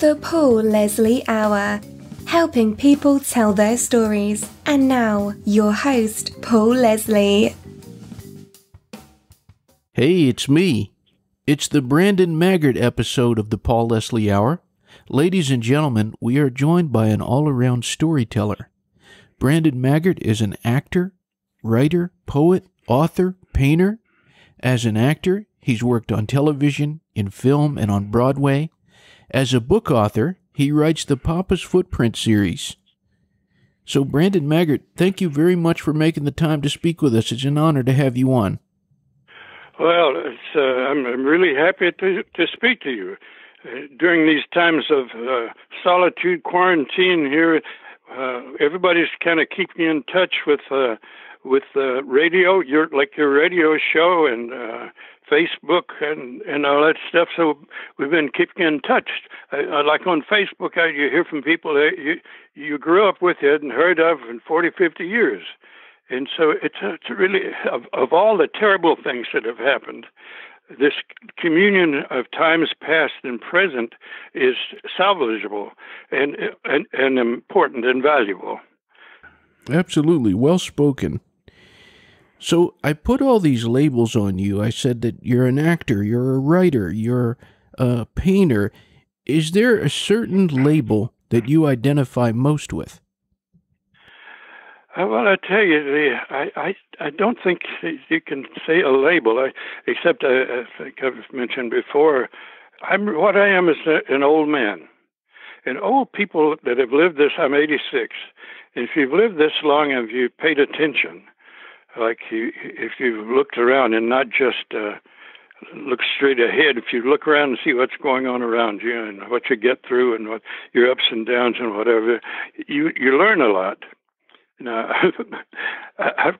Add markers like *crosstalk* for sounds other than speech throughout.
The Paul Leslie Hour, helping people tell their stories. And now, your host, Paul Leslie. Hey, it's me. It's the Brandon Maggart episode of the Paul Leslie Hour. Ladies and gentlemen, we are joined by an all around storyteller. Brandon Maggart is an actor, writer, poet, author, painter. As an actor, he's worked on television, in film, and on Broadway. As a book author, he writes the Papa's Footprint series. So, Brandon Maggart, thank you very much for making the time to speak with us. It's an honor to have you on. Well, uh, I'm, I'm, really happy to, to speak to you. Uh, during these times of uh, solitude, quarantine here, uh, everybody's kind of keeping in touch with uh, with radio, your like your radio show and uh, Facebook and and all that stuff. So we've been keeping in touch. Uh, like on Facebook, I, you hear from people that you you grew up with it and heard of in 40, 50 years. And so it's, it's really of, of all the terrible things that have happened, this communion of times past and present is salvageable and, and, and important and valuable. Absolutely. Well spoken. So I put all these labels on you. I said that you're an actor, you're a writer, you're a painter. Is there a certain label that you identify most with? Uh, well, I tell you, the, I, I I don't think you can say a label, I, except I, I think I've mentioned before. I'm what I am is an old man, and old people that have lived this. I'm 86. And If you've lived this long and you've paid attention, like you, if you've looked around and not just uh, look straight ahead, if you look around and see what's going on around you and what you get through and what your ups and downs and whatever, you you learn a lot. Now, *laughs* I,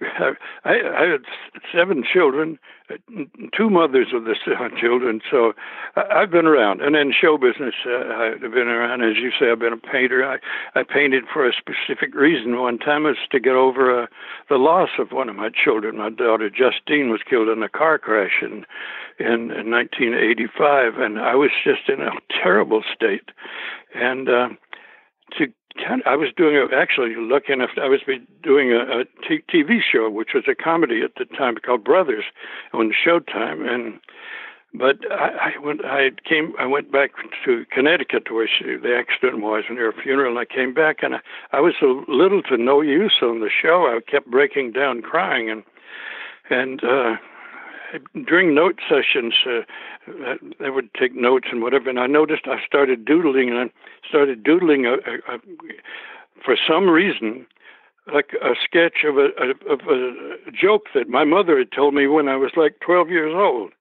I, I had seven children, two mothers of the seven children, so I've been around. And then show business, uh, I've been around. As you say, I've been a painter. I, I painted for a specific reason. One time was to get over uh, the loss of one of my children. My daughter Justine was killed in a car crash in, in, in 1985, and I was just in a terrible state. And uh, to I was doing a, actually lucky enough. I was doing a, a t- TV show, which was a comedy at the time called Brothers on Showtime, and but I, I went. I came. I went back to Connecticut to where she, the accident was, and her funeral. And I came back, and I, I was so little to no use on the show. I kept breaking down, crying, and and uh, during note sessions, uh, they would take notes and whatever. And I noticed I started doodling, and I started doodling a, a, a, for some reason, like a sketch of a of a joke that my mother had told me when I was like 12 years old.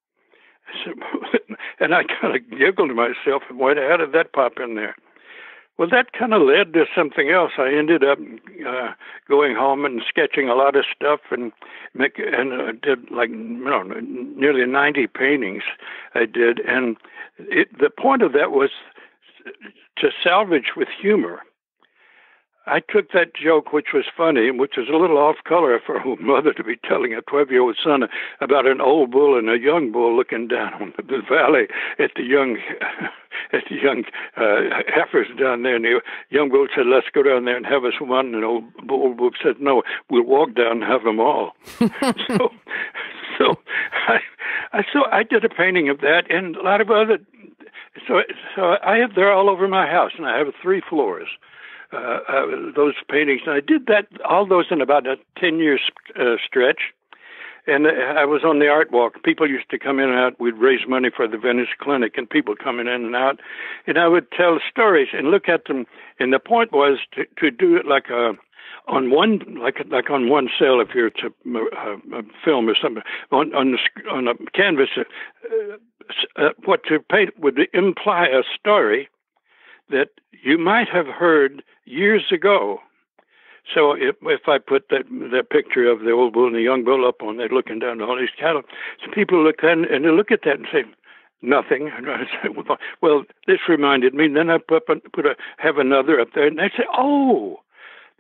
I *laughs* and I kind of giggled to myself, "Why? How did that pop in there?" Well, that kind of led to something else. I ended up uh, going home and sketching a lot of stuff and make and uh, did like you know nearly 90 paintings. I did, and it, the point of that was to salvage with humor. I took that joke, which was funny, which was a little off color for a mother to be telling a 12 year old son about an old bull and a young bull looking down on the valley at the young *laughs* at the young uh, heifers down there. And the young bull said, Let's go down there and have us one. And old bull, bull said, No, we'll walk down and have them all. *laughs* so, so I, I, so I did a painting of that and a lot of other. So, so I have, they're all over my house, and I have three floors uh, uh, those paintings. And I did that all those in about a ten year uh, stretch. And I was on the art walk. People used to come in and out. We'd raise money for the Venice Clinic, and people coming in and out. And I would tell stories and look at them. And the point was to, to do it like a on one like like on one cell if you're to a, a film or something on on the, on a canvas uh, uh, what to paint would imply a story that you might have heard years ago. So if, if I put that that picture of the old bull and the young bull up on there looking down all these cattle, so people look and, and they look at that and say, nothing. *laughs* And I say, well, this reminded me. And then I put put a have another up there, and they say, oh,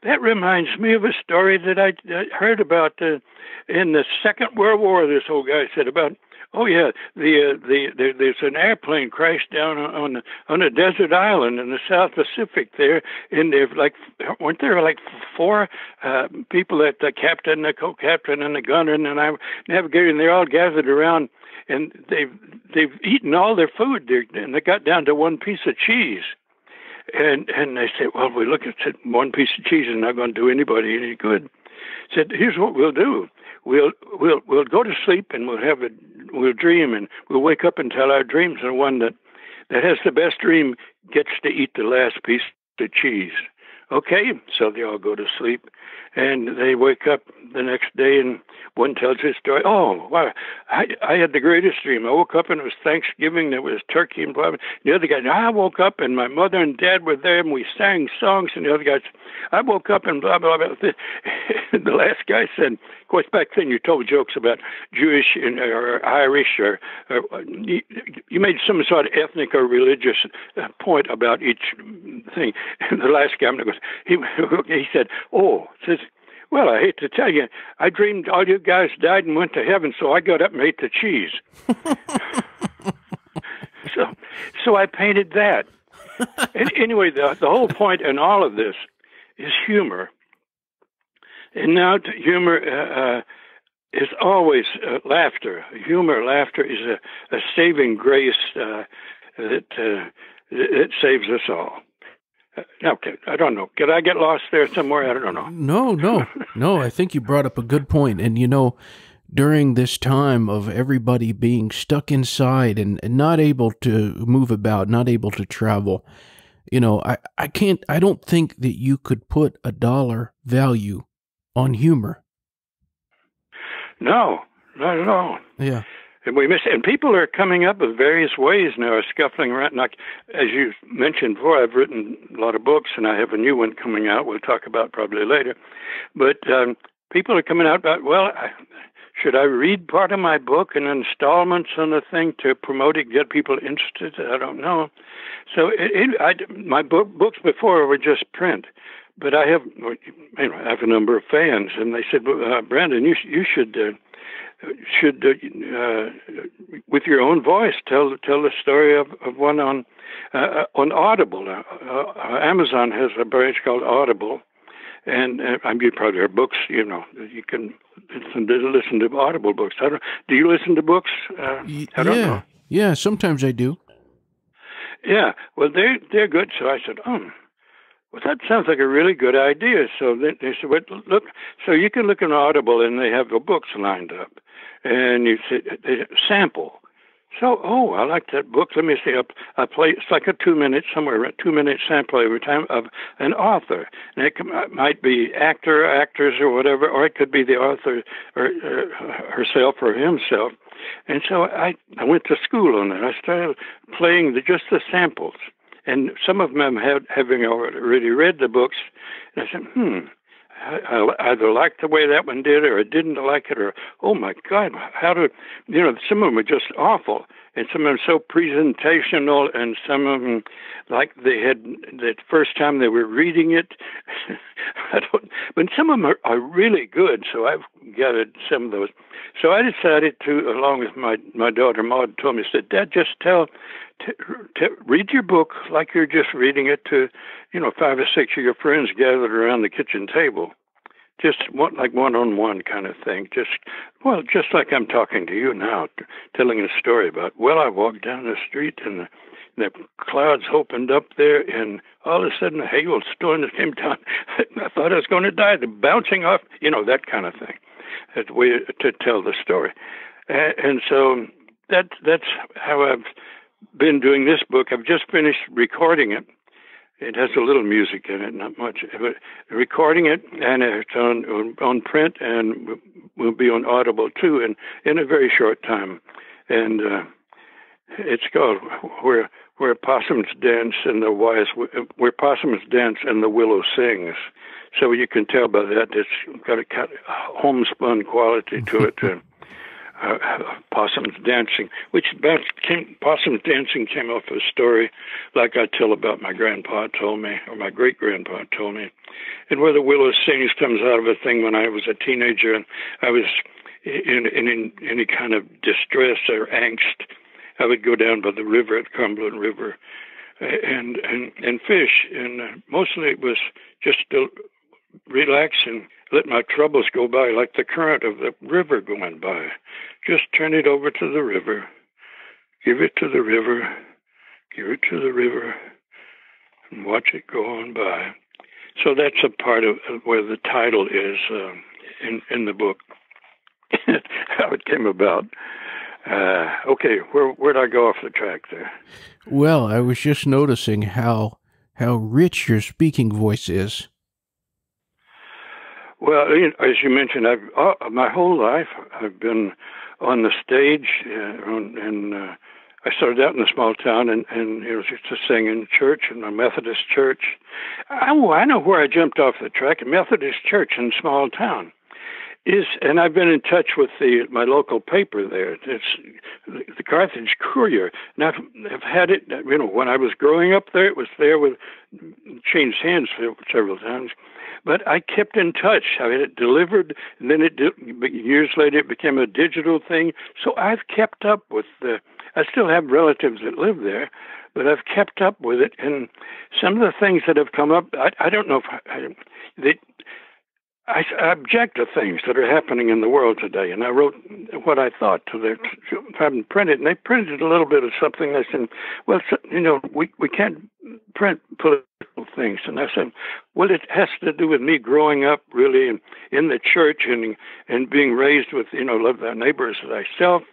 that reminds me of a story that I, I heard about uh, in the Second World War. This old guy said about Oh yeah, the uh, the there, there's an airplane crashed down on on a desert island in the South Pacific there, and there like weren't there like four uh, people that the captain, the co-captain, and the gunner, and I navigator, and they're all gathered around, and they've they've eaten all their food, there, and they got down to one piece of cheese. And and they said, well, we look at one piece of cheese is not going to do anybody any good. Said, here's what we'll do we'll we'll we'll go to sleep and we'll have a we'll dream and we'll wake up and tell our dreams and one that that has the best dream gets to eat the last piece of cheese. Okay, so they all go to sleep, and they wake up the next day, and one tells his story. Oh, wow! I I had the greatest dream. I woke up and it was Thanksgiving. There was turkey and blah. blah. The other guy, I woke up and my mother and dad were there, and we sang songs. And the other guy, I woke up and blah blah blah. *laughs* the last guy said, of course, back then you told jokes about Jewish and, or Irish, or, or you, made some sort of ethnic or religious point about each thing. *laughs* And the last guy goes, he he said, oh, says well, I hate to tell you, I dreamed all you guys died and went to heaven, so I got up and ate the cheese. *laughs* so, so I painted that. *laughs* and anyway, the the whole point in all of this is humor, and now humor uh, uh, is always uh, laughter. Humor, laughter is a, a saving grace uh, that uh, that saves us all. Okay, I don't know. Could I get lost there somewhere? I don't know. No, no, *laughs* no. I think you brought up a good point. And you know, during this time of everybody being stuck inside and, and not able to move about, not able to travel, you know, I, I can't, I don't think that you could put a dollar value on humor. No, not at all. Yeah and we miss and people are coming up with various ways now are scuffling around. Like as you mentioned before i've written a lot of books and i have a new one coming out we'll talk about probably later. But um, people are coming out about well I, should i read part of my book in installments on the thing to promote it get people interested? I don't know. So it, it, I, my book, books before were just print but I have, know, I have a number of fans, and they said, well, uh, "Brandon, you you should uh, should uh, uh, with your own voice tell tell the story of, of one on uh, uh on Audible. Uh, uh, Amazon has a branch called Audible, and uh, I mean you probably are books. You know, you can listen to, listen to Audible books. I don't, do you listen to books? Uh, I don't yeah. know. Yeah, sometimes I do. Yeah, well, they they're good. So I said, oh well, that sounds like a really good idea. So they, they said, well, look, so you can look in Audible and they have the books lined up, and you say, they sample. So, oh, I like that book. Let me see. I, I play. It's like a two-minute somewhere, a two-minute sample every time of an author, and it can, might be actor, actors, or whatever, or it could be the author or uh, herself or himself. And so I, I went to school on that. I started playing the, just the samples and some of them had having already read the books, and I said, hmm, I, either liked the way that one did or I didn't like it, or, oh my God, how do, you know, some of them are just awful. And some of them so presentational, and some of them, like they had the first time they were reading it. *laughs* I don't, but some of them are, are really good. So I've gathered some of those. So I decided to, along with my my daughter Maude, told me, said, Dad, just tell t- t- read your book like you're just reading it to, you know, five or six of your friends gathered around the kitchen table. Just one, like one-on-one kind of thing. Just well, just like I'm talking to you now, t- telling a story about. Well, I walked down the street and the, the clouds opened up there, and all of a sudden a hailstorm came down. *laughs* I thought I was going to die. The bouncing off, you know, that kind of thing. That's the way to tell the story. And, and so that that's how I've been doing this book. I've just finished recording it. It has a little music in it, not much, but recording it, and it's on on print and will be on Audible too, in in a very short time. And uh, it's called "Where Where Possums Dance and the Wise Where Possums Dance and the Willow Sings." So you can tell by that it's got a kind of homespun quality to it. *laughs* uh, possums dancing, which came, possums dancing came off a story like I tell about my grandpa told me, or my great grandpa told me, and where the willow sings comes out of a thing when I was a teenager and I was in, in, in any kind of distress or angst, I would go down by the river at Cumberland River and and and fish. And uh, mostly it was just relax and let my troubles go by like the current of the river going by. Just turn it over to the river, give it to the river, give it to the river, and watch it go on by. So that's a part of, of where the title is uh, in in the book. *laughs* How it came about. Uh, okay, where where'd I go off the track there? Well, I was just noticing how how rich your speaking voice is. Well, as you mentioned, I've uh, my whole life I've been on the stage, uh, and uh, I started out in a small town, and and it was just to sing in church in a Methodist church. I, I know where I jumped off the track, a Methodist church in small town is, and I've been in touch with the my local paper there. It's the Carthage Courier, and I've, I've had it. You know, when I was growing up there, it was there with changed hands several times, but I kept in touch. I had it delivered, and then it years later it became a digital thing. So I've kept up with the. I still have relatives that live there, but I've kept up with it, and some of the things that have come up, I, I don't know if I, they I, I object to things that are happening in the world today, and I wrote what I thought to their having um, printed, and they printed a little bit of something. They said, "Well, you know, we we can't print political things," and I said, "Well, it has to do with me growing up really in, in the church and and being raised with you know love thy neighbors as thyself,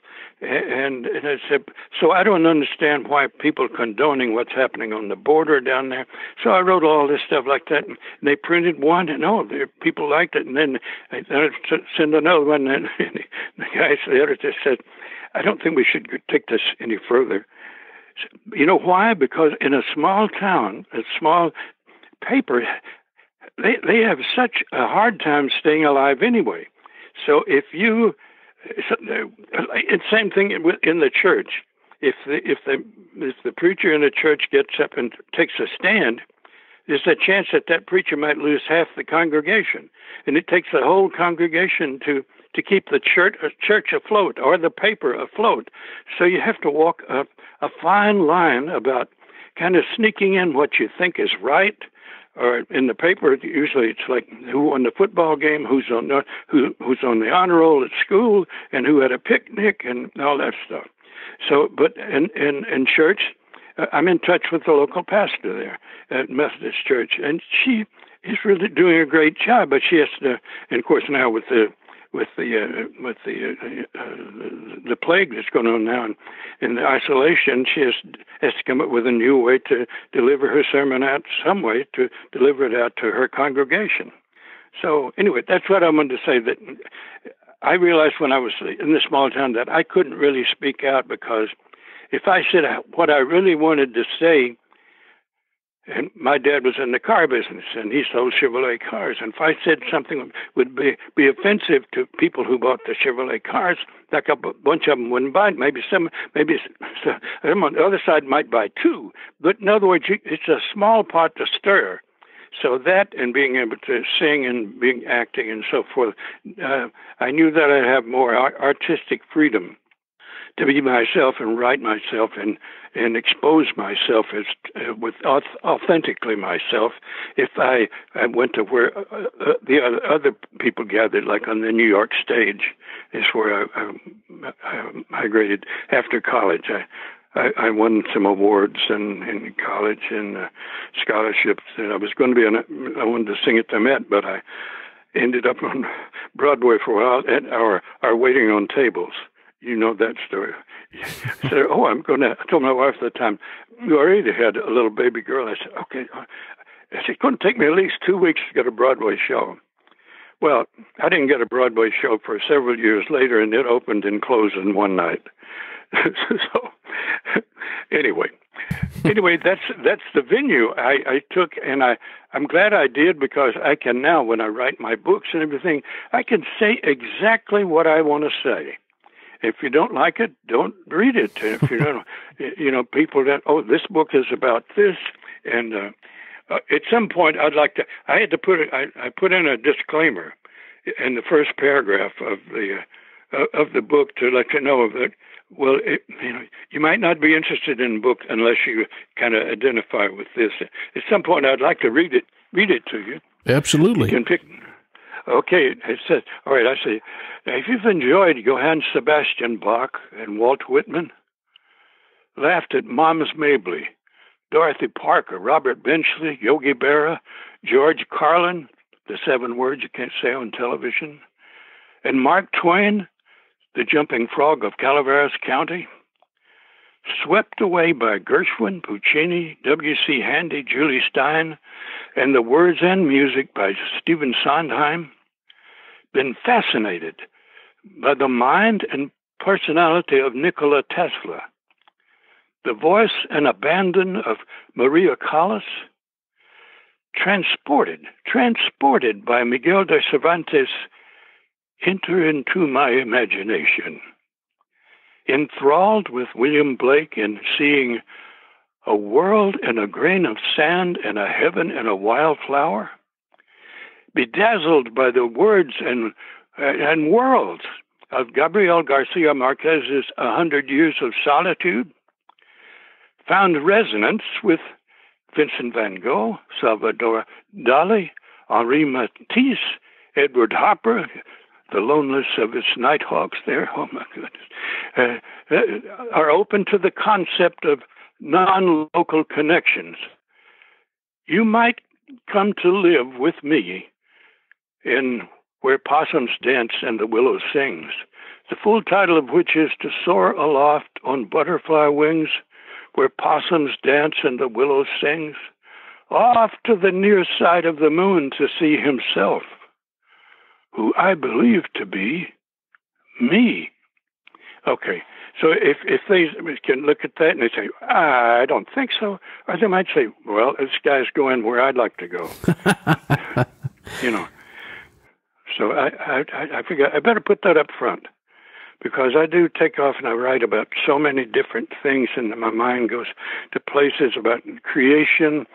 and, and I said, so I don't understand why people condoning what's happening on the border down there. So I wrote all this stuff like that, and they printed one, and oh, people liked it, and then I, I sent another one, *laughs* and the guy, the editor, said, I don't think we should take this any further. You know why? Because in a small town, a small paper, they they have such a hard time staying alive anyway. So if you it's uh, same thing in the church. If the if the if the preacher in the church gets up and takes a stand, there's a chance that that preacher might lose half the congregation, and it takes the whole congregation to to keep the church uh, church afloat or the paper afloat. So you have to walk a, a fine line about kind of sneaking in what you think is right or in the paper usually it's like who won the football game who's on the who who's on the honor roll at school and who had a picnic and all that stuff. So but in in in church uh, i'm in touch with the local pastor there at methodist church and she is really doing a great job but she has to and of course now with the with the uh, with the uh, uh, the plague that's going on now and, in the isolation, she has has to come up with a new way to deliver her sermon out, some way to deliver it out to her congregation. So anyway, that's what I wanted to say. That I realized when I was in the small town that I couldn't really speak out because if I said what I really wanted to say and my dad was in the car business, and he sold Chevrolet cars. And if I said something would be be offensive to people who bought the Chevrolet cars, like a bunch of them wouldn't buy it. Maybe some, maybe some on the other side might buy two. But in other words, it's a small pot to stir. So that and being able to sing and being acting and so forth, uh, I knew that I'd have more artistic freedom to be myself and write myself and and expose myself as uh, with authentically myself if I, I went to where uh, uh, the other people gathered like on the New York stage is where I, I, I migrated after college I I, I won some awards in, in college and uh, scholarships. And I was going to be on. A, I wanted to sing at the Met, but I ended up on Broadway for a while at our our waiting on tables you know that story. I said, "Oh, I'm going to." I told my wife at the time, "We already had a little baby girl." I said, "Okay." "It's going to take me at least two weeks to get a Broadway show." Well, I didn't get a Broadway show for several years later, and it opened and closed in one night. *laughs* so, anyway, anyway, that's that's the venue I, I took, and I I'm glad I did because I can now, when I write my books and everything, I can say exactly what I want to say if you don't like it, don't read it. And If you don't, *laughs* you know, people that oh, this book is about this, and uh, uh, at some point, I'd like to. I had to put it. I, put in a disclaimer in the first paragraph of the uh, of the book to let you know that. Well, it, you know, you might not be interested in the book unless you kind of identify with this. At some point, I'd like to read it. Read it to you. Absolutely. You can pick. Okay, it says. All right, I say. If you've enjoyed Johann Sebastian Bach and Walt Whitman, laughed at Moms Mabley, Dorothy Parker, Robert Benchley, Yogi Berra, George Carlin, the seven words you can't say on television, and Mark Twain, the jumping frog of Calaveras County, swept away by Gershwin, Puccini, W.C. Handy, Jule Styne, and the words and music by Stephen Sondheim, been fascinated by the mind and personality of Nikola Tesla, the voice and abandon of Maria Callas, transported, transported by Miguel de Cervantes enter into my imagination. Enthralled with William Blake in seeing a world in a grain of sand and a heaven in a wildflower, bedazzled by the words and, and worlds of Gabriel Garcia Marquez's A Hundred Years of Solitude, found resonance with Vincent van Gogh, Salvador Dali, Henri Matisse, Edward Hopper, the loneliness of its nighthawks there, oh my goodness, uh, uh, are open to the concept of non local connections. You might come to live with me in Where Possums Dance and the Willow Sings, the full title of which is To Soar Aloft on Butterfly Wings, Where Possums Dance and the Willow Sings, off to the near side of the moon to see himself who I believe to be me. Okay, so if if they can look at that and they say, I don't think so, or they might say, well, this guy's going where I'd like to go. *laughs* you know. So I, I I figure I better put that up front because I do take off and I write about so many different things, and my mind goes to places about creation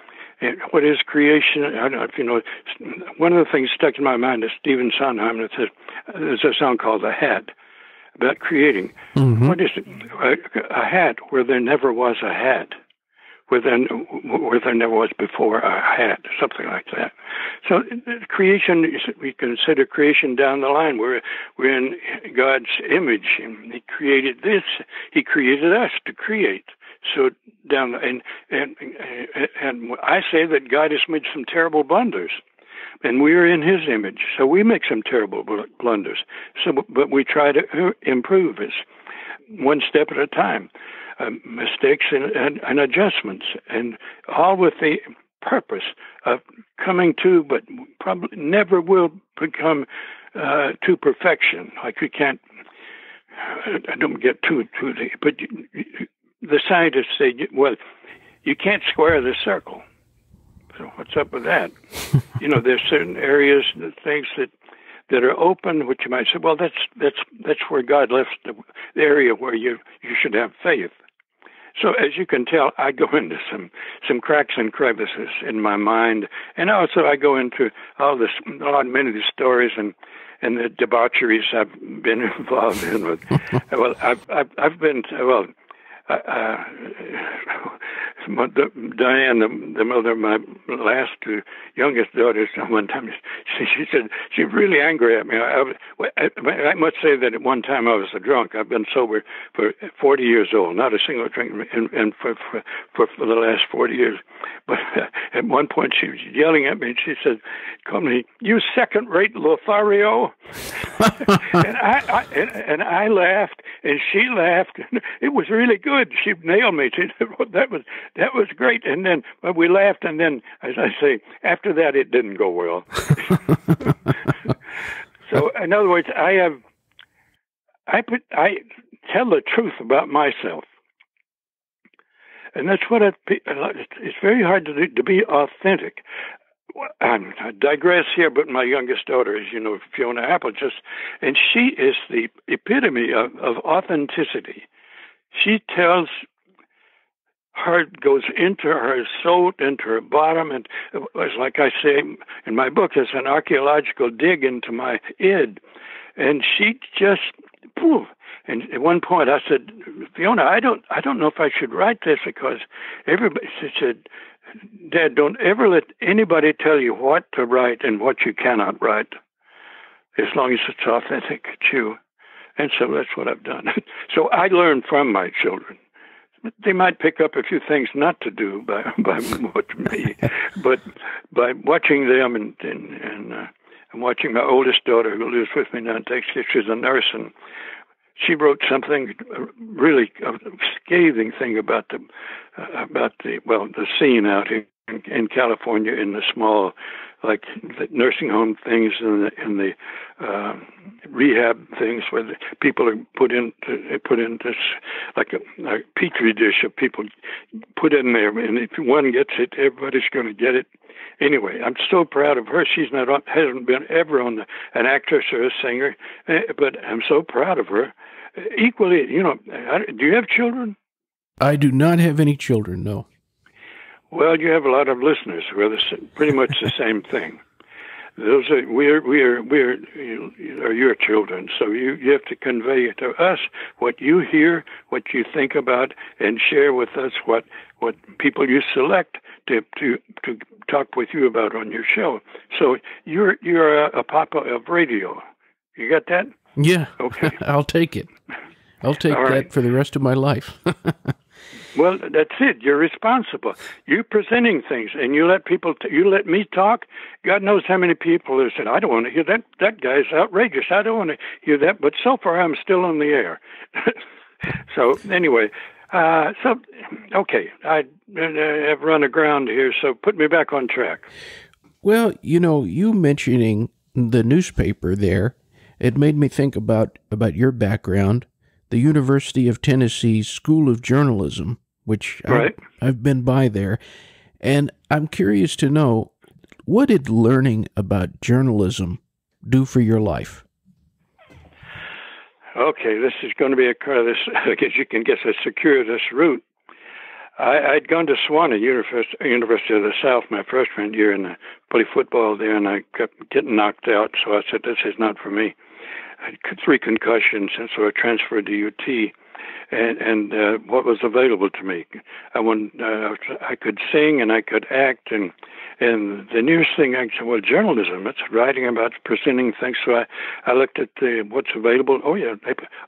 And what is creation? I don't know if you know. One of the things stuck in my mind is Stephen Sondheim that says there's a song called "The Hat" about creating. Mm-hmm. What is it? A, a hat where there never was a hat, where there where there never was before uh, a hat, something like that. So creation, we consider creation down the line. We're we're in God's image. He created this. He created us to create. So down and and and I say that God has made some terrible blunders, and we are in His image, so we make some terrible blunders. So, but we try to uh, improve as one step at a time, uh, mistakes and, and, and adjustments, and all with the purpose of coming to, but probably never will become uh, to perfection. Like we can't. I don't get too too deep, but the scientists say, well, you can't square the circle. So what's up with that? *laughs* you know, there's certain areas, and things that that are open, which you might say, well, that's that's that's where God left the, the area where you you should have faith. So as you can tell, I go *laughs* into some some cracks and crevices in my mind, and also I go into all this, all many of these stories and and the debaucheries I've been *laughs* involved in. With *laughs* well, I've I've, I've been well uh, uh Diane, the, the mother of my last two youngest daughters, one time she, she said she's really angry at me. I, I, I must say that at one time I was a drunk. I've been sober for 40 years old, not a single drink, and, and for, for for for the last 40 years. But uh, *laughs* at one point she was yelling at me, and she said, "Call me, you second-rate Lothario." *laughs* and I, I and, and I laughed, and she laughed. And *laughs* It was really good. She nailed me. *laughs* She said, "That was that was great." And then well, we laughed, and then, as I say, after that, it didn't go well. *laughs* so, in other words, I have I put I tell the truth about myself, and that's what I, it's very hard to to be authentic. Um, I digress here, but my youngest daughter is, you know, Fiona Apple, just, and she is the epitome of, of authenticity. She tells heart goes into her soul, into her bottom, and it was like I say in my book, it's an archaeological dig into my id, and she just poof. And at one point, I said, Fiona, I don't, I don't know if I should write this because everybody. She said, Dad, don't ever let anybody tell you what to write and what you cannot write, as long as it's authentic to you. And so that's what I've done. *laughs* so I learn from my children. They might pick up a few things not to do by *laughs* by watching me, *laughs* but by watching them and and, and uh, I'm watching my oldest daughter who lives with me now in Texas. She's a nurse, and she wrote something really a scathing thing about the uh, about the well the scene out here in, in California in the small like the nursing home things and the, and the uh, rehab things where the people are put in put in this like a, a petri dish of people put in there, and if one gets it, everybody's going to get it. Anyway, I'm so proud of her. She's not on, hasn't been ever on the, an actress or a singer, eh, but I'm so proud of her. Equally, you know, do you have children? I do not have any children. No. Well, you have a lot of listeners who are the, pretty much the *laughs* same thing. Those are we're we're we're you are your children, so you you have to convey to us what you hear, what you think about, and share with us what what people you select to to to talk with you about on your show. So you're you're a, a papa of radio. You got that? Yeah. Okay. *laughs* I'll take it. I'll take All that right. for the rest of my life. *laughs* Well, that's it. You're responsible. You're presenting things, and you let people. T- you let me talk. God knows how many people have said, "I don't want to hear that. That guy's outrageous. I don't want to hear that." But so far, I'm still on the air. *laughs* so anyway, uh, so okay, I have run aground here. So put me back on track. well, you know, you mentioning the newspaper there, it made me think about about your background, the University of Tennessee School of Journalism, which Right. I, I've been by there, and I'm curious to know what did learning about journalism do for your life? Okay, this is going to be a kind of this. *laughs* I guess you can guess a circuitous route. I, I'd gone to Sewanee University, University of the South my freshman year and I played football there, and I kept getting knocked out. So I said, "This is not for me." I had three concussions, and so I transferred to UT. And and uh, what was available to me, I went, uh, I could sing and I could act, and and the nearest thing I said, well, journalism. It's writing about presenting things. So I, I looked at the, what's available. Oh yeah,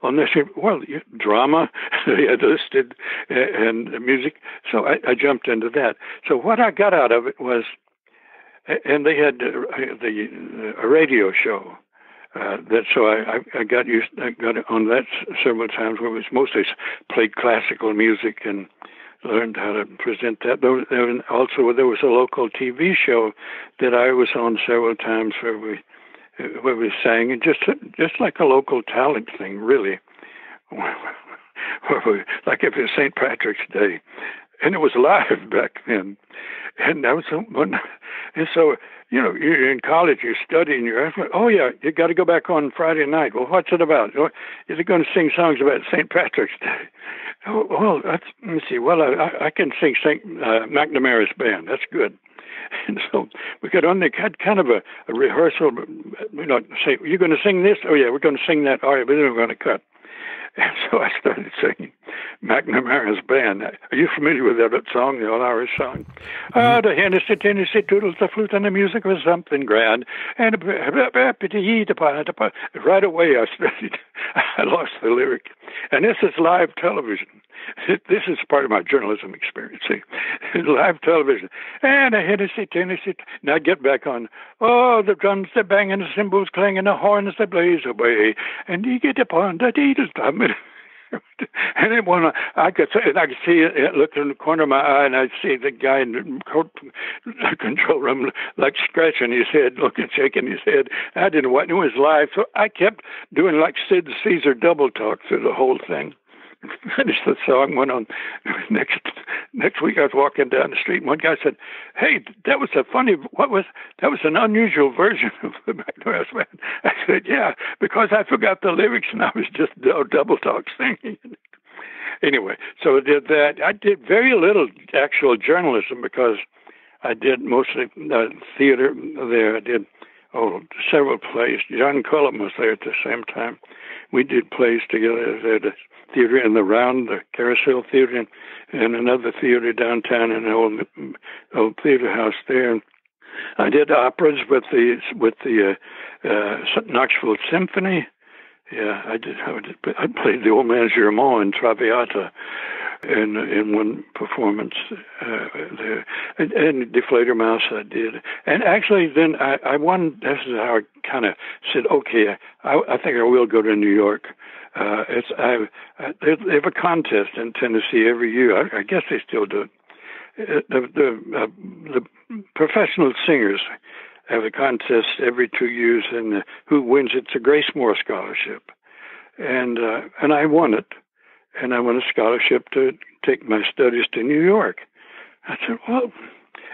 on this. Well, drama *laughs* they had listed uh, and music. So I, I jumped into that. So what I got out of it was, and they had uh, the a radio show. Uh, that so I, I got used I got on that several times where it was mostly played classical music and learned how to present that. There there also there was a local TV show that I was on several times where we uh, where we sang and just just like a local talent thing really. *laughs* Like if it's St. Patrick's Day, and it was live back then, and that was one. And so you know, you're in college, you're studying, you're asking, oh yeah, you got to go back on Friday night. Well, what's it about? Is it going to sing songs about St. Patrick's Day? Oh, well, that's, let me see. Well, I, I can sing St. Uh, McNamara's band. That's good. *laughs* And so we got on there, had kind of a, a rehearsal. You know, say, you're going to sing this? Oh yeah, we're going to sing that. All right, but then we're going to cut. And so I started singing McNamara's band. Are you familiar with that song, the All Irish song? Ah, the Hennessy, Tennessee, toodles, the flute, and the music was something grand. And right away I started, *laughs* I lost the lyric. And this is live television. *laughs* This is part of my journalism experience. See? *laughs* live television. And a Hennessy, Tennessee. Now get back on. Oh, the drums, they bang, and the cymbals clang, and the horns, they blaze away. And you get upon the needle drum. *laughs* And then when I, I could see, I could see it, it look in the corner of my eye, and I'd see the guy in the *laughs* control room like scratching his head, looking, shaking his head. I didn't want it was live, so I kept doing like Sid Caesar double talk through the whole thing. *laughs* Finished the song, went on. *laughs* Next next week, I was walking down the street, and one guy said, "Hey, that was a funny. What was that? Was an unusual version of the McNamara's *laughs* band." I said, "Yeah, because I forgot the lyrics, and I was just double talk singing." anyway, so I did that. I did very little actual journalism because I did mostly uh, theater there. I did oh several plays. John Cullum was there at the same time. We did plays together at a theater in the Round, the Carousel Theater, and another theater downtown in an old old theater house there. I did operas with the with the uh, uh, Knoxville Symphony. Yeah, I did. I, did, I played the old man Germont in Traviata in in one performance uh, there, and, and the Fledermaus I did, and actually then I, I won. This is how I kind of said, okay, I, I think I will go to New York. Uh, it's I, I they have a contest in Tennessee every year. I, I guess they still do it. Uh, the the, uh, the professional singers have a contest every two years, and uh, who wins it's a Grace Moore scholarship, and uh, and I won it and I won a scholarship to take my studies to New York. I said, well,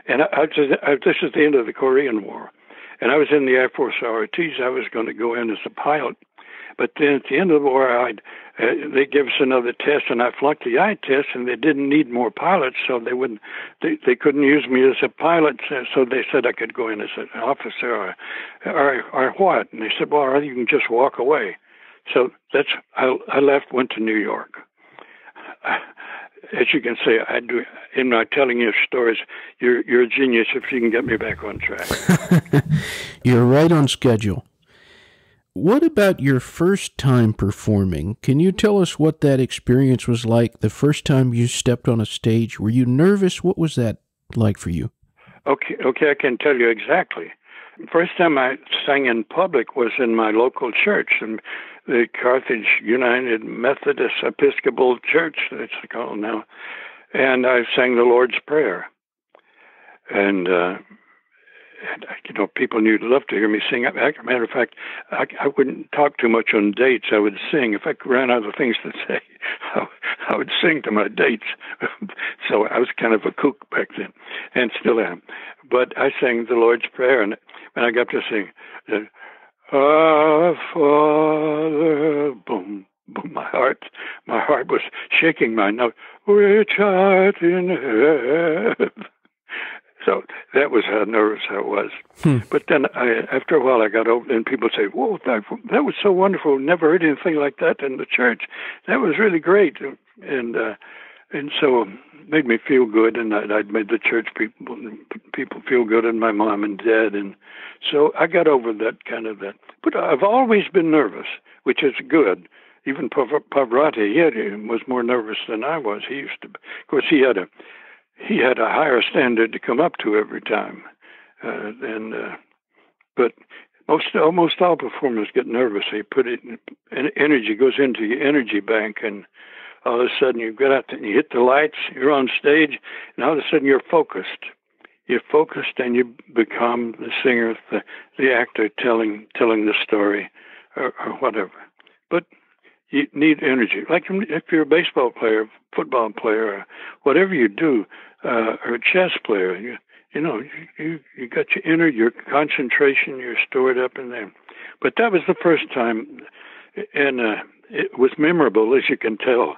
and I, I, I, this is the end of the Korean War, and I was in the Air Force ROTC. I was going to go in as a pilot, but then at the end of the war, I'd, uh, they gave us another test, and I flunked the eye test, and they didn't need more pilots, so they wouldn't, they, they couldn't use me as a pilot, so they said I could go in as an officer or, or, or what? And they said, well, you can just walk away. So that's I, I left, went to New York as you can see, I do in my telling you stories. You're you're a genius if you can get me back on track. *laughs* you're right on schedule. What about your first time performing? Can you tell us what that experience was like the first time you stepped on a stage? Were you nervous? What was that like for you? Okay, okay, I can tell you exactly. First time I sang in public was in my local church, and the Carthage United Methodist Episcopal Church, it's called now, and I sang the Lord's Prayer. And, uh, and you know, people knew love to hear me sing. As a matter of fact, I, I wouldn't talk too much on dates. I would sing. If I ran out of things to *laughs* say, I, I would sing to my dates. *laughs* so I was kind of a kook back then, and still am. But I sang the Lord's Prayer, and when I got to sing, our Father, boom, boom, my heart, my heart was shaking my note, which art in heaven. So that was how nervous I was. Hmm. But then, I, after a while, I got over, and people say, "Whoa, that that was so wonderful! Never heard anything like that in the church. That was really great." And uh, and so it made me feel good, and I, I'd made the church people people feel good, and my mom and dad, and so I got over that kind of that. But I've always been nervous, which is good. Even Pavarotti, he, had, he was more nervous than I was. He used to, of course, he had a he had a higher standard to come up to every time, uh, and uh, but most almost all performers get nervous. They put it energy goes into your energy bank, and all of a sudden you get out and you hit the lights. You're on stage, and all of a sudden you're focused you're focused and you become the singer, the, the actor telling telling the story, or, or whatever. But you need energy. Like if you're a baseball player, football player, whatever you do, uh, or a chess player, you you know you you got your inner your concentration. You're stored up in there. But that was the first time, and uh, it was memorable, as you can tell.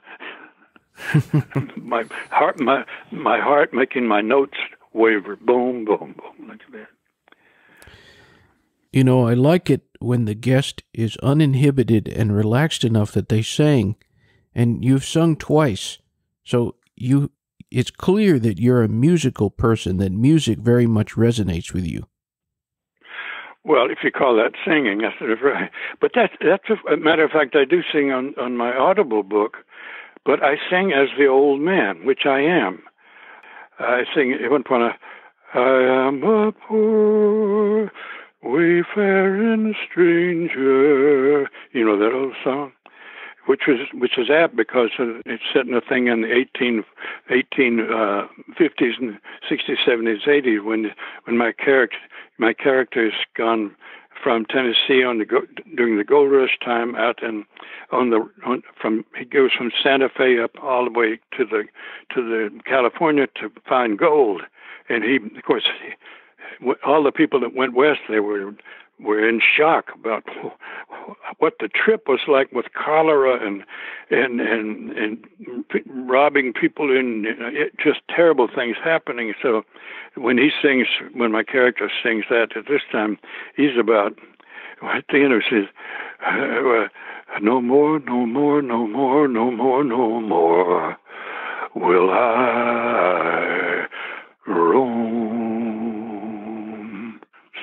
*laughs* my heart, my my heart making my notes waver, boom, boom, boom, like that. You know, I like it when the guest is uninhibited and relaxed enough that they sang, and you've sung twice, so you it's clear that you're a musical person, that music very much resonates with you. Well, if you call that singing, *laughs* that's right. But that's that's a, a matter of fact. I do sing on on my Audible book, but I sing as the old man, which I am. I sing at one point, uh, I am a poor wayfaring stranger. You know that old song? Which was which is apt because it's set in a thing in the 18, 18 uh, 50s and 60s, 70s, 80s when when my character my character has gone from Tennessee on the during the gold rush time out and on the on, from he goes from Santa Fe up all the way to the to the California to find gold, and he of course he, all the people that went west they were were in shock about what the trip was like with cholera and and and and robbing people and it, just terrible things happening. So when he sings, when my character sings that at this time, he's about at the end of says, uh, No more, no more, no more, no more, no more will I roam.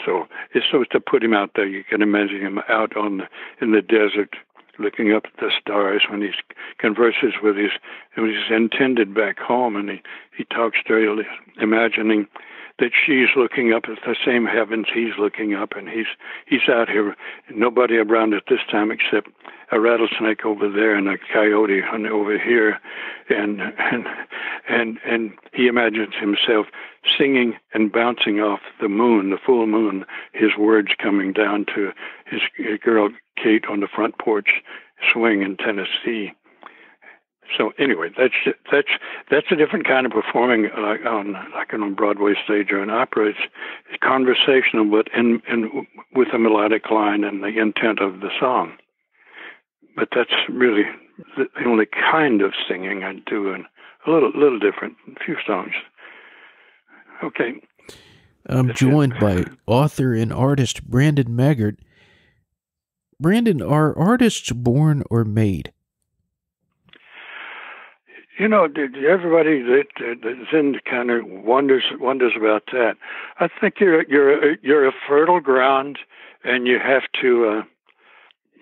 So it's supposed to put him out there. You can imagine him out on the, in the desert looking up at the stars when he converses with his with his intended back home, and he he talks to her, imagining that she's looking up at the same heavens he's looking up, and he's he's out here, nobody around at this time except a rattlesnake over there and a coyote over here, and and and and he imagines himself singing and bouncing off the moon, the full moon, his words coming down to his girl Kate on the front porch swing in Tennessee. So anyway, that's that's that's a different kind of performing like on like on a Broadway stage or an opera. It's, it's conversational, but in, in with a melodic line and the intent of the song. But that's really the only kind of singing I do, and a little little different. A few songs. Okay. I'm that's joined it. by author and artist Brandon Maggart. Brandon, are artists born or made? You know, everybody that that's in kind of wonders wonders about that. I think you're you're you're a fertile ground, and you have to. Uh,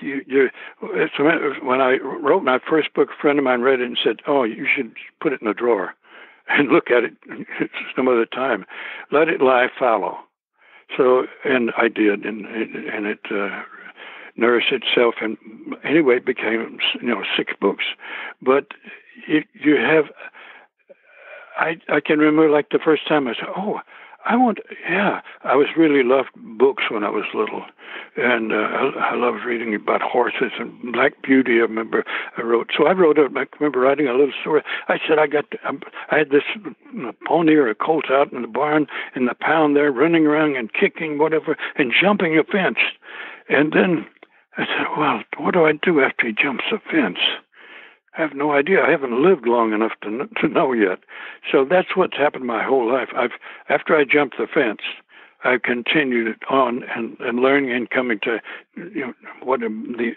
you, you, it's, when I wrote my first book, a friend of mine read it and said, "Oh, you should put it in a drawer and look at it *laughs* some other time. Let it lie fallow." So, and I did, and and it uh, nourished itself, and anyway, it became you know six books. But you, you have, I I can remember like the first time I said, "Oh." I want, yeah. I was really loved books when I was little, and uh, I, I loved reading about horses and Black Beauty. I remember I wrote. So I wrote. I remember writing a little story. I said I got. Um, I had this pony or a colt out in the barn in the pound there, running around and kicking whatever and jumping a fence, and then I said, well, what do I do after he jumps a fence? I have no idea. I haven't lived long enough to to know yet. So that's what's happened my whole life. I've after I jumped the fence, I've continued on and, and learning and coming to you know what the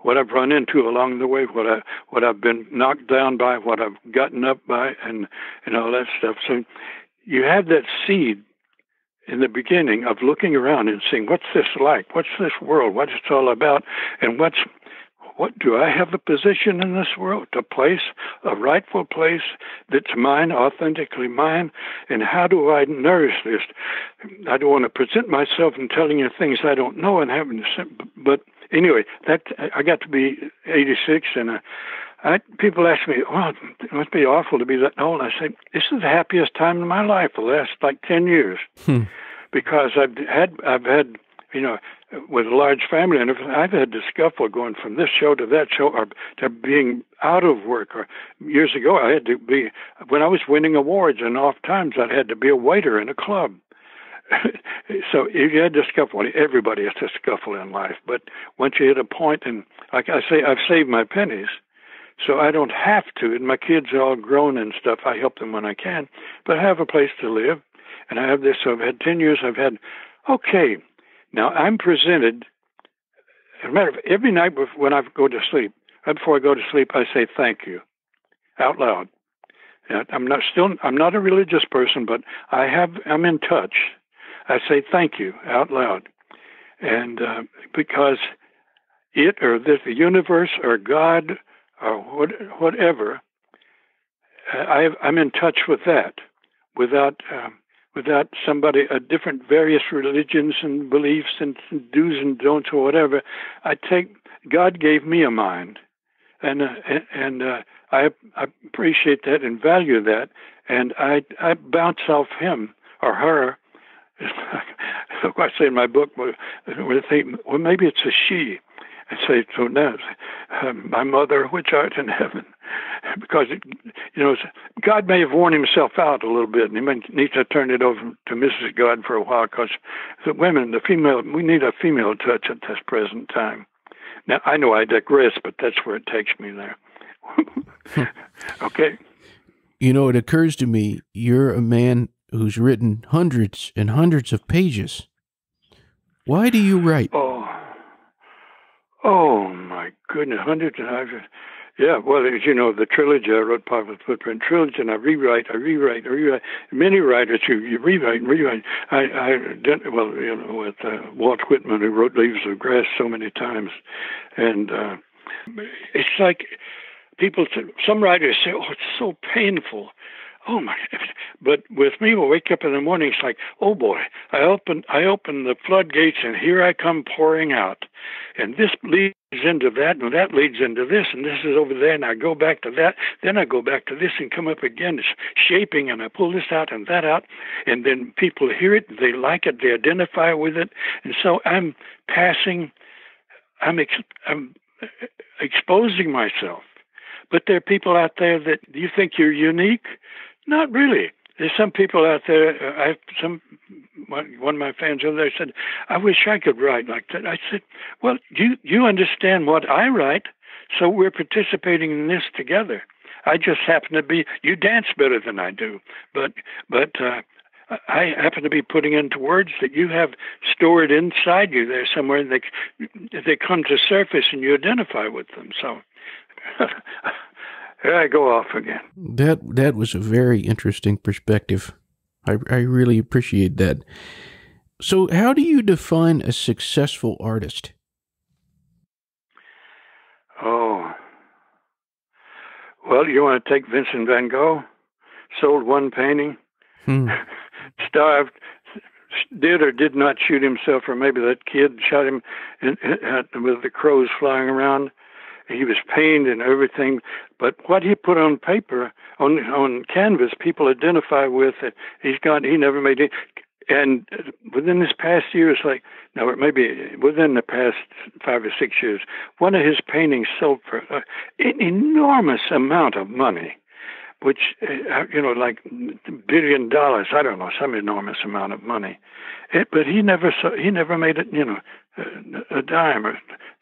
what I've run into along the way, what I what I've been knocked down by, what I've gotten up by, and and all that stuff. So you have that seed in the beginning of looking around and seeing what's this like, what's this world, what it's all about, and what's what do I have a position in this world, a place, a rightful place that's mine, authentically mine, and how do I nourish this? I don't want to present myself and telling you things I don't know and having to, but anyway, that I got to be 86 and I, I, people ask me, "Well, it must be awful to be that old." I say, "This is the happiest time in my life, the last like ten years, hmm. because I've had I've had you know with a large family and I've had to scuffle going from this show to that show or to being out of work. Or years ago, I had to be when I was winning awards and off times, I had to be a waiter in a club. *laughs* so you had to scuffle. Everybody has to scuffle in life, but once you hit a point, and like I say, I've saved my pennies, so I don't have to. And my kids are all grown and stuff. I help them when I can, but I have a place to live, and I have this. So I've had ten years. I've had okay now I'm presented. As a matter of every night when I go to sleep, right before I go to sleep, I say thank you out loud. I'm not still. I'm not a religious person, but I have. I'm in touch. I say thank you out loud, and uh, because it or the, the universe or God or what, whatever, I, I'm in touch with that without um, without somebody, a different various religions and beliefs and do's and don'ts or whatever. I take God gave me a mind, and uh, and uh, I I appreciate that and value that, and I I bounce off him or her. *laughs* I say in my book, well, maybe it's a she. I say, so now, uh, *laughs* my mother, which art in heaven, because it, you know God may have worn himself out a little bit, and he may need to turn it over to Mrs. God for a while because the women, the female, we need a female touch at this present time. Now I know I digress, but that's where it takes me there. *laughs* okay. You know, it occurs to me you're a man who's written hundreds and hundreds of pages. Why do you write? Oh, Oh my goodness, hundreds and hundreds. Yeah, well, as you know, the trilogy I wrote, Papa's Footprint trilogy, and I rewrite, I rewrite, I rewrite. Many writers you, you rewrite and rewrite. I, I did well, you know, with uh, Walt Whitman, who wrote Leaves of Grass so many times, and uh, it's like people. Some writers say, "Oh, it's so painful." oh my but with me we'll wake up in the morning it's like oh boy i open i open the floodgates and here i come pouring out and this leads into that and that leads into this and this is over there and i go back to that then i go back to this and come up again it's shaping and i pull this out and that out and then people hear it they like it they identify with it and so i'm passing i'm ex- i'm exposing myself but there are people out there that you think you're unique not really. There's some people out there. Uh, I some one of my fans over there said, "I wish I could write like that." I said, "Well, you you understand what I write, so we're participating in this together. I just happen to be. You dance better than I do, but but." Uh, I happen to be putting into words that you have stored inside you there somewhere. and They they come to surface and you identify with them. So *laughs* I go off again. That that was a very interesting perspective. I I really appreciate that. So, how do you define a successful artist? Oh, well, you want to take Vincent Van Gogh? Sold one painting, hmm. *laughs* starved, did or did not shoot himself, or maybe that kid shot him in, in, with the crows flying around he was pained and everything, but what he put on paper, on on canvas, people identify with. It. He's got he never made it. And within this past year, it's like no, maybe within the past five or six years, one of his paintings sold for uh, an enormous amount of money which uh, you know like billion dollars i don't know some enormous amount of money it, but he never saw, he never made it you know a, dime or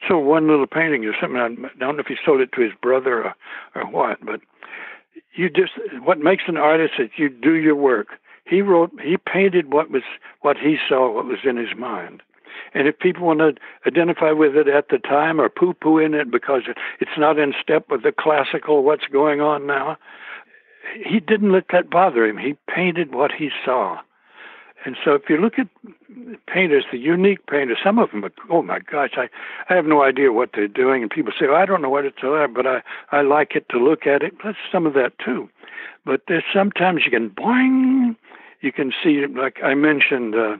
sold one little painting or something. I don't know if he sold it to his brother or, or what, but you just what makes an artist is you do your work. He wrote, he painted what was what he saw, what was in his mind. And if people want to identify with it at the time or poo-poo in it because it's not in step with the classical what's going on now, he didn't let that bother him. He painted what he saw. And so if you look at painters, the unique painters, some of them are, oh my gosh, I, I have no idea what they're doing. And people say, oh, I don't know what it's about, but I, I like it to look at it. That's some of that too. But there's sometimes you can boing, you can see, like I mentioned, uh,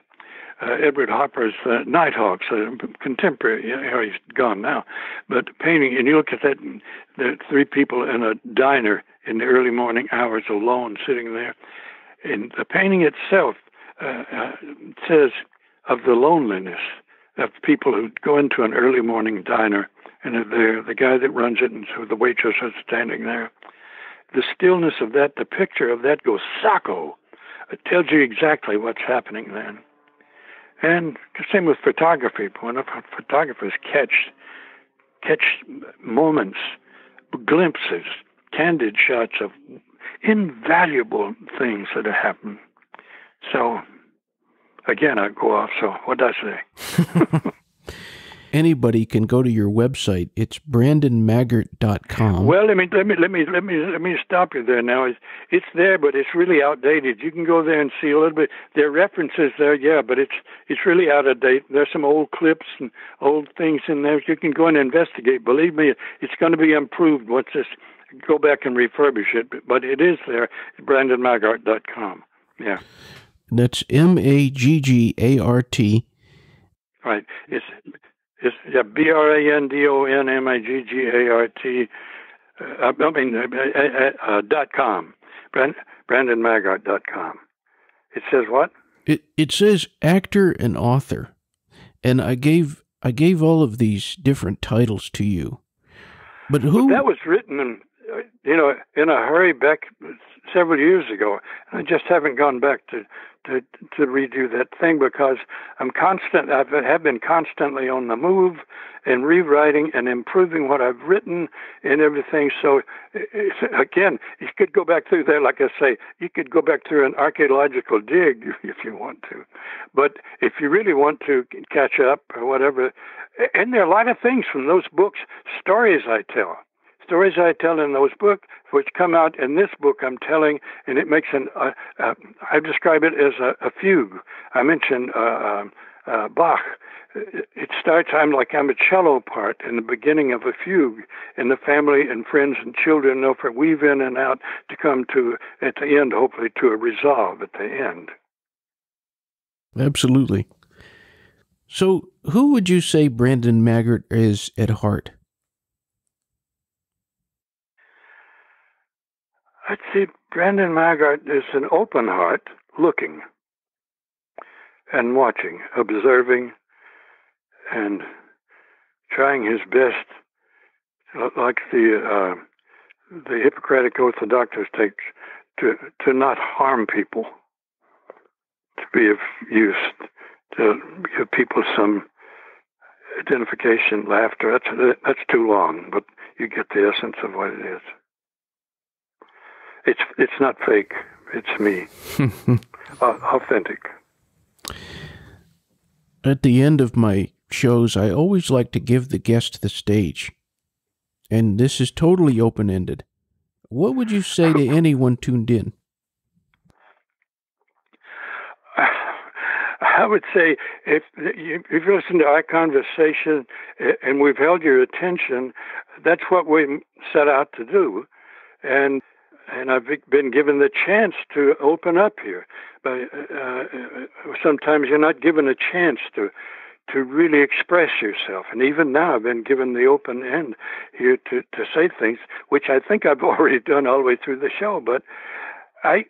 uh, Edward Hopper's uh, Nighthawks, uh, contemporary. You know, he's gone now, but painting. And you look at that, the three people in a diner in the early morning hours alone, sitting there, and the painting itself uh, says of the loneliness of people who go into an early morning diner and the the guy that runs it and so the waitress is standing there. The stillness of that, the picture of that goes sacco. It tells you exactly what's happening then. And the same with photography. When a photographers catch catch moments, glimpses, candid shots of invaluable things that have happened so again, I go off. So what did I say? *laughs* Anybody can go to your website. It's brandonmaggart.com. Well, let me let me let me let me let me stop you there. Now it's it's there, but it's really outdated. You can go there and see a little bit. There are references there, yeah, but it's it's really out of date. There's some old clips and old things in there. You can go and investigate. Believe me, it's going to be improved once this. Go back and refurbish it, but it is there. BrandonMaggart.com. Yeah. That's M A G G A R T. Right. It's it's yeah, B R A N D O N M A G G A R T. Uh, I mean, uh, uh, uh, dot com. Brand, dot com. It says what? It it says actor and author, and I gave I gave all of these different titles to you, but who? Well, that was written in you know, in a hurry back several years ago. I just haven't gone back to to to redo that thing because I'm constant. I have been constantly on the move and rewriting and improving what I've written and everything. So again, you could go back through there, like I say, you could go back through an archaeological dig if you want to. But if you really want to catch up or whatever, and there are a lot of things from those books, stories I tell stories I tell in those books, which come out in this book I'm telling, and it makes an, uh, uh, I describe it as a, a fugue. I mentioned uh, um, uh, Bach. It starts, I'm like I'm a cello part in the beginning of a fugue, and the family and friends and children know for weave in and out to come to, at the end, hopefully, to a resolve at the end. Absolutely. So, who would you say Brandon Maggart is at heart? I'd say Brandon Maggart is an open heart, looking and watching, observing, and trying his best, like the uh, the Hippocratic Oath the doctors take, to to not harm people, to be of use, to give people some identification, laughter. That's that's too long, but you get the essence of what it is. It's it's not fake. It's me, *laughs* authentic. At the end of my shows, I always like to give the guest the stage, and this is totally open ended. What would you say to *laughs* anyone tuned in? I would say if you, if you listen to our conversation and we've held your attention, that's what we set out to do. And and I've been given the chance to open up here. But uh, uh, sometimes you're not given a chance to to really express yourself. And even now, I've been given the open end here to to say things, which I think I've *laughs* already done all the way through the show. But I,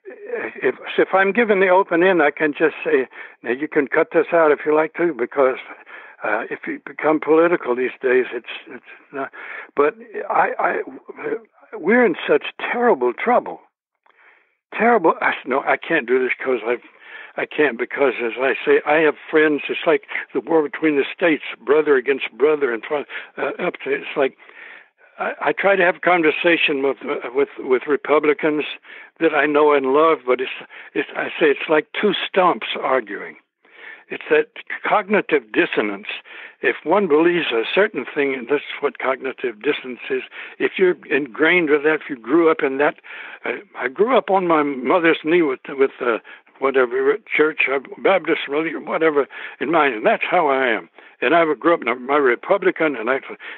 if if I'm given the open end, I can just say, now you can cut this out if you like to, because uh, if you become political these days, it's it's not. But I, I we're in such terrible trouble. Terrible. I, no, I can't do this because I've. I can't because, as I say, I have friends. It's like the war between the states, brother against brother, and uh, up to it's like I, I try to have a conversation with uh, with with Republicans that I know and love, but it's it's I say it's like two stumps arguing. It's that cognitive dissonance. If one believes a certain thing, and this is what cognitive dissonance is, if you're ingrained with that, if you grew up in that, uh, I grew up on my mother's knee with with uh, whatever church, Baptist, Baptist, whatever in mind, and that's how I am. And I grew up in a Republican, and I,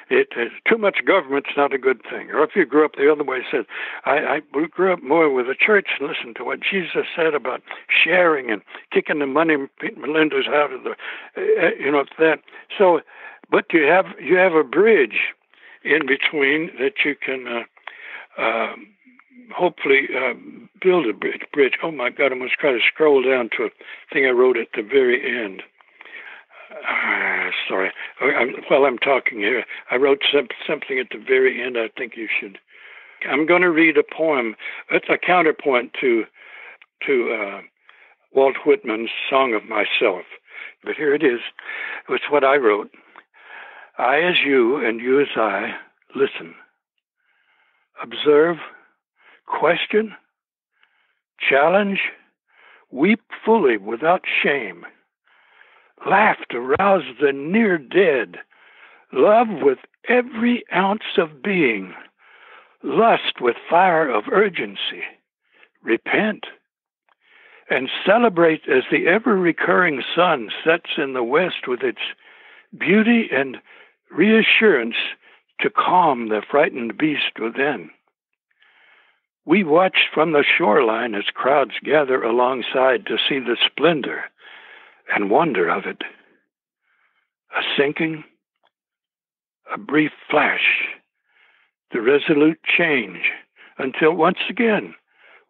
it, it too much government's not a good thing. Or if you grew up the other way, said I, I grew up more with the church and listened to what Jesus said about sharing and kicking the money lenders out of the, uh, you know that. So, but you have you have a bridge in between that you can. Uh, um, hopefully uh, build a bridge, bridge. Oh my God, I must try to scroll down to a thing I wrote at the very end. Uh, sorry. I'm, while I'm talking here, I wrote some, something at the very end. I think you should. I'm going to read a poem. It's a counterpoint to to uh, Walt Whitman's Song of Myself. But here it is. It's what I wrote. I as you and you as I listen. Observe question, challenge, weep fully without shame, laugh to rouse the near dead, love with every ounce of being, lust with fire of urgency, repent, and celebrate as the ever recurring sun sets in the west with its beauty and reassurance to calm the frightened beast within. We watch from the shoreline as crowds gather alongside to see the splendor and wonder of it. A sinking, a brief flash, the resolute change, until once again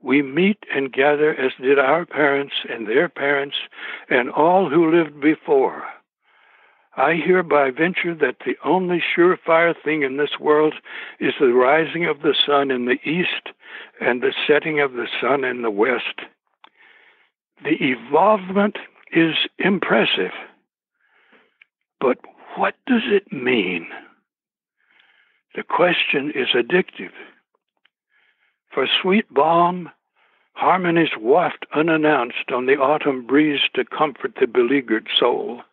we meet and gather as did our parents and their parents and all who lived before. I hereby venture that the only surefire thing in this world is the rising of the sun in the east and the setting of the sun in the west. The evolvement is impressive. But what does it mean? The question is addictive. For sweet balm, harmonies waft unannounced on the autumn breeze to comfort the beleaguered soul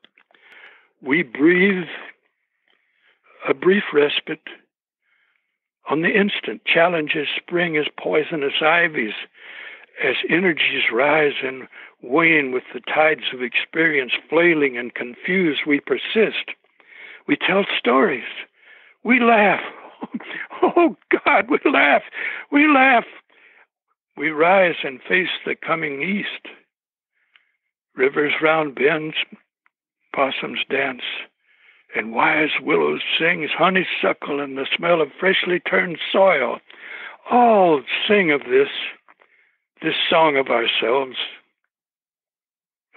we breathe a brief respite. On the instant, challenges spring as poisonous ivies, as energies rise and wane with the tides of experience flailing and confused, we persist. We tell stories. We laugh. *laughs* Oh God, we laugh. We laugh. We rise and face the coming east. Rivers round bends, possums dance, and wise willows sings honeysuckle and the smell of freshly turned soil. All sing of this, this song of ourselves.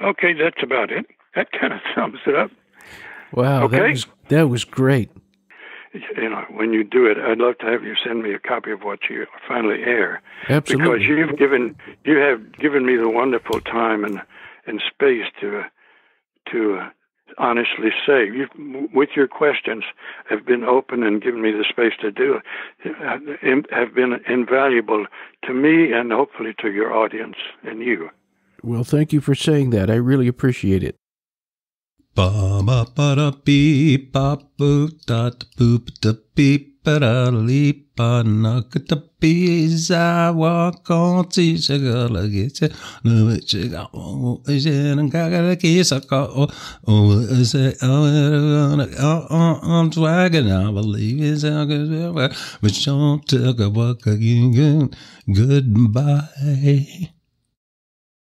Okay, that's about it. That kind of *laughs* sums it up. Wow, okay? that was that was great. You know, when you do it, I'd love to have you send me a copy of what you finally air. Absolutely, because you've given you have given me the wonderful time and and space to to uh, honestly say. You, with your questions, have been open and given me the space to do uh, it, have been invaluable to me and hopefully to your audience and you. Well, thank you for saying that. I really appreciate it. Ba ba ba da beep ba boop da boop da beep ba da leep ba knock da bees I walk on to sugar get it no it oh is it and gaga kiss a go oh is it oh I'm swagging I believe it's a good but don't talk about again goodbye